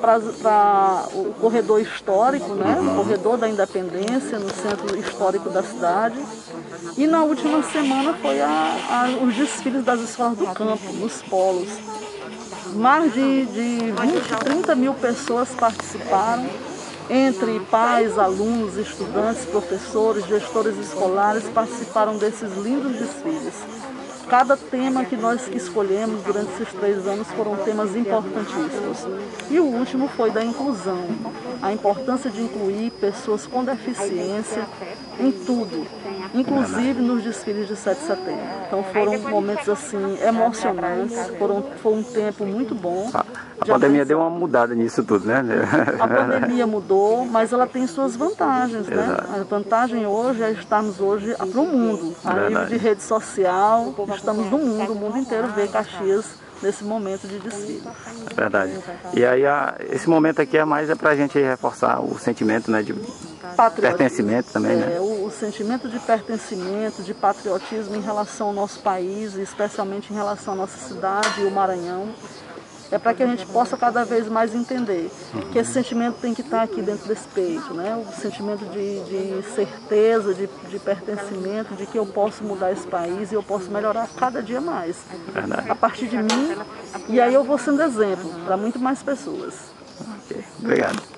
Para o corredor histórico, né? o corredor da independência, no centro histórico da cidade. E na última semana foi a, a, os desfiles das escolas do campo, nos polos. Mais de, de 20, 30 mil pessoas participaram, entre pais, alunos, estudantes, professores, gestores escolares, participaram desses lindos desfiles. Cada tema que nós escolhemos durante esses três anos foram temas importantíssimos. E o último foi da inclusão, a importância de incluir pessoas com deficiência em tudo, inclusive nos desfiles de 7 de setembro. Então foram momentos assim emocionantes, foram, foi um tempo muito bom. A pandemia deu uma mudada nisso tudo, né? A pandemia mudou, mas ela tem suas vantagens, né? Exato. A vantagem hoje é estarmos hoje para o mundo, a nível de rede social, estamos no mundo, o mundo inteiro vê Caxias nesse momento de desfile. É verdade. E aí a, esse momento aqui é mais é para a gente reforçar o sentimento né, de pertencimento também, né? é, né? O, o, sentimento de pertencimento, de patriotismo em relação ao nosso país, especialmente em relação à nossa cidade, o Maranhão é para que a gente possa cada vez mais entender que esse sentimento tem que estar aqui dentro desse peito, né? o sentimento de, de certeza, de, de, pertencimento, de que eu posso mudar esse país e eu posso melhorar cada dia mais. Verdade. A partir de mim, e aí eu vou sendo exemplo para muito mais pessoas. Okay. Obrigado.